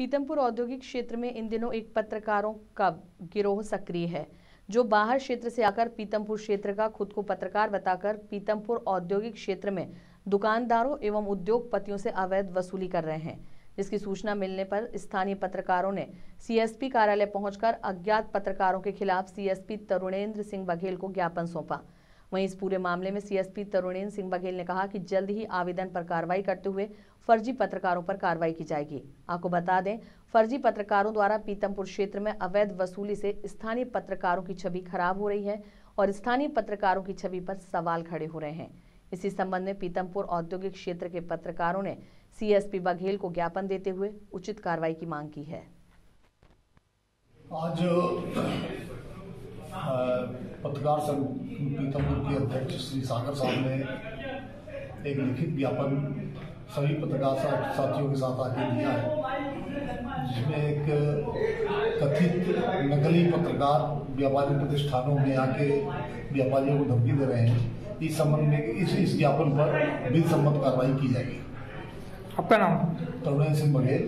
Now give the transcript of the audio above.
पीतमपुर औद्योगिक क्षेत्र में इन दिनों एक पत्रकारों का गिरोह सक्रिय है, जो बाहर क्षेत्र से आकर पीतमपुर क्षेत्र का खुद को पत्रकार बताकर पीतमपुर औद्योगिक क्षेत्र में दुकानदारों एवं उद्योगपतियों से अवैध वसूली कर रहे हैं। जिसकी सूचना मिलने पर स्थानीय पत्रकारों ने सीएसपी कार्यालय पहुंचकर अज्ञात पत्रकारों के खिलाफ सीएसपी तरुणेंद्र सिंह बघेल को ज्ञापन सौंपा। वहीं इस पूरे मामले में सीएसपी तरुणेंद्र सिंह बघेल ने कहा कि जल्द ही आवेदन पर कार्रवाई करते हुए फर्जी पत्रकारों पर कार्रवाई की जाएगी। आपको बता दें, फर्जी पत्रकारों द्वारा पीतमपुर क्षेत्र में अवैध वसूली से स्थानीय पत्रकारों की छवि खराब हो रही है और स्थानीय पत्रकारों की छवि पर सवाल खड़े हो रहे हैं। इसी संबंध में पीतमपुर औद्योगिक क्षेत्र के पत्रकारों ने सीएसपी बघेल को ज्ञापन देते हुए उचित कार्रवाई की मांग की है। आज पत्रकार संघ पीतमपुर के अध्यक्ष श्री सागर साहब ने एक लिखित ज्ञापन सभी पत्रकार साथियों के साथ आके दिया है जिसमें एक कथित नकली पत्रकार व्यापारी प्रतिष्ठानों में आके व्यापारियों को धमकी दे रहे हैं। इस संबंध में इस इस ज्ञापन पर बिल सम्मत कार्रवाई की जाएगी। आपका नाम? तरुण सिंह बघेल।